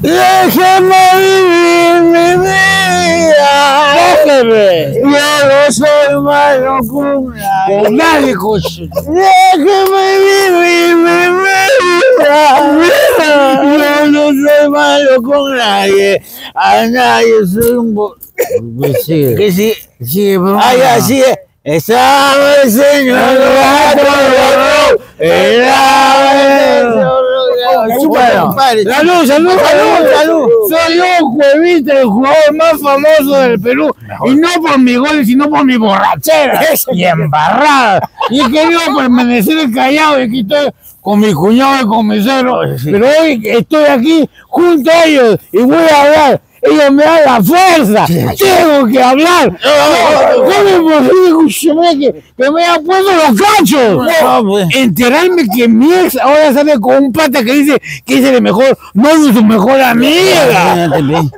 Déjeme vivir mi vida. Déjeme. Yo no soy malo con nadie. Coche. Déjeme vivir mi vida. Yo no soy malo con nadie. A nadie soy un. Sí. Que sí. Sí, bro. Ay, así es. Estaba el señor gato, era Bueno, Salud, salud, salud, salud. Soy yo, Cuevita, el jugador más famoso del Perú. Y no por mi gol, sino por mi borrachera y embarrada. Y he querido permanecer callado y aquí estoy con mi cuñado y con mi cero. Pero hoy estoy aquí junto a ellos y voy a hablar. Ellos me dan la fuerza. Tengo que hablar. ¿Cómo es posible que, me hayan puesto los cachos? No, pues. Enterarme que mi ex ahora sale con un pata que dice que es el mejor, no es su mejor amiga.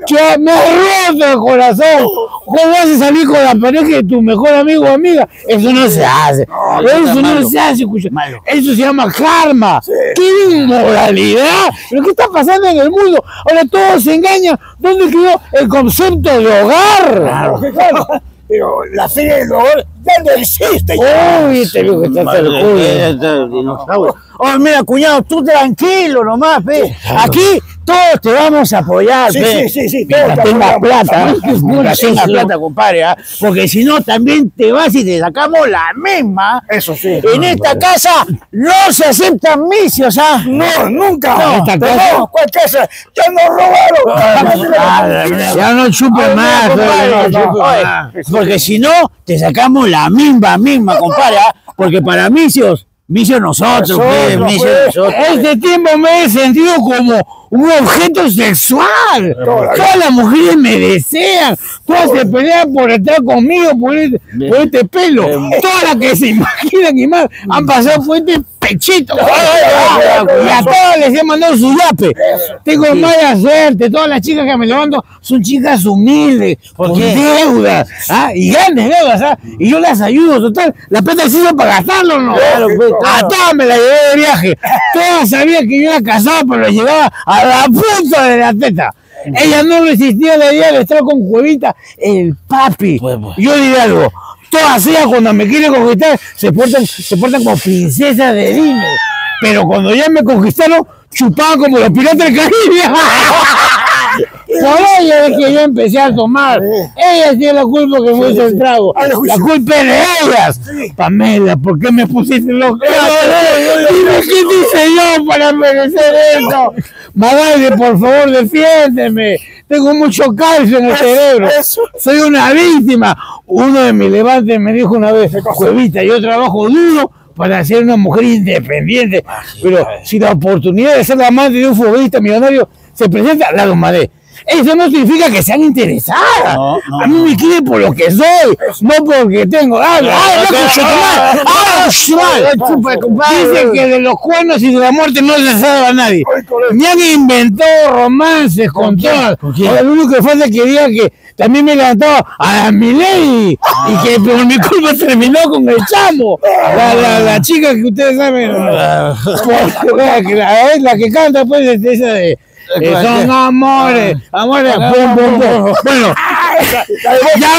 Que me roto el corazón. ¿Cómo vas a salir con la pareja de tu mejor amigo o amiga? Eso no se hace. Eso no se hace, escucha. Eso se llama karma. ¡Qué inmoralidad! ¿Pero qué está pasando en el mundo? Ahora todos se engañan. ¿Dónde quedó el concepto de hogar? Claro, pero la feria del dolor ya no existe. Uy, te digo que está el culo. dinosaurio. Oh, mira, cuñado, tú tranquilo nomás, ve. Aquí todos te vamos a apoyar, Sí, sí, sí, sí, Mientras todos te plata, mientras sí. plata, compadre, ¿ah? porque si no también te vas y te sacamos la misma. Eso sí. En esta casa no se aceptan vicios, ¿ah? No, nunca. No, esta casa- no, ¿Cuál casa? Ya nos robaron. Ya no chupe más. compadre, no chupe oye, más. porque si no, te sacamos la misma, misma, compadre, ¿ah? porque para misios, nosotros, Nosotros, pues, pues. nosotros. Este tiempo me he sentido como un objeto sexual. La Todas las mujeres me desean. Todas se pelean por estar conmigo, por este, por este pelo. Todas las que se imaginan y más han pasado por este pechito. Y a todas les he mandado su yape. Tengo mala suerte. Todas las chicas que me levanto son chicas humildes, con deudas, ¿ah? y grandes deudas. ¿ah? Y yo las ayudo, total. La plata sirve para gastarlo, ¿no? Claro, pues, A claro. todas me la llevé de viaje. Todas sabían que yo era casado, pero llegaba a la punta de la teta. Ella no resistía la idea de estar con Cuevita, el papi. Pues, pues. Yo diré algo. Todas ellas cuando me quieren conquistar se portan, se portan como princesas de Disney. Pero cuando ya me conquistaron, chupaban como los piratas del Caribe. Por ella es que yo empecé a tomar. Ellas tienen la culpa que me hizo el trago. La culpa es de ellas. Pamela, ¿por qué me pusiste los? Dime qué hice yo para merecer eso. Madre, por favor, defiéndeme. Tengo mucho calcio en el cerebro. Soy una víctima. Uno de mis levantes me dijo una vez, Cuevita, yo trabajo duro para ser una mujer independiente. Pero si la oportunidad de ser la amante de un futbolista millonario se presenta, la tomaré. Eso no significa que sean interesadas. No, no, a mí me quieren por lo que soy, no porque tengo. ¡Ah, ah, ¡Ah! Dicen que de los cuernos y de la muerte no se salva a nadie. Me han inventado romances con todas. lo único que falta es que diga que también me levantaba a mi ley y que por mi culpa terminó con el chamo. La, la, la chica que ustedes saben. Por- la, que- la- la que canta, pues, es esa de. Eh, son amores, amores, pum, pum, pum. Bueno, ya,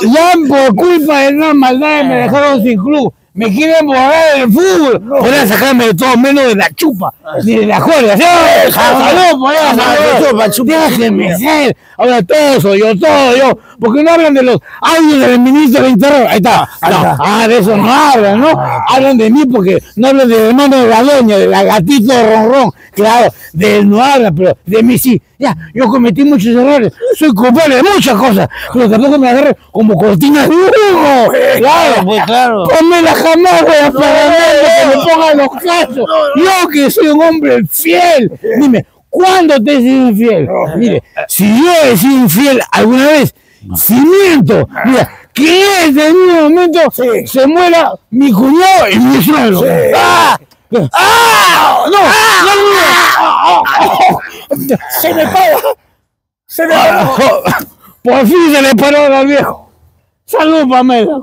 ya por culpa de una maldad me dejaron sin club. Me quieren borrar del fútbol. Podrían sacarme de todo menos de la chupa, ni de la. Salud, por eso, salud. Déjenme ser. Ahora todo soy yo, todo yo. Porque no hablan de los audios del ministro del Interior. Ahí está. No, ah, de eso no hablan, ¿no? Hablan de mí porque no hablan del hermano de la doña, de la gatito de ronrón. Claro, de él no hablan, pero de mí sí. Ya, yo cometí muchos errores. Soy culpable de muchas cosas. Pero tampoco me agarre como cortina de humo. Claro, pues claro. Pónmela jamás voy a permitir que me pongan los casos. Yo que soy un hombre fiel. Dime, ¿cuándo te he sido infiel? Mire, si yo he sido infiel alguna vez, si miento, mira, que en este mismo momento Sí. se muera mi cuñado y mi suegro. ¡Ah! ¡Ah! ¡No! ¡No! Se me para. Se me para. Por fin se le paró al viejo. Salud, Pamela.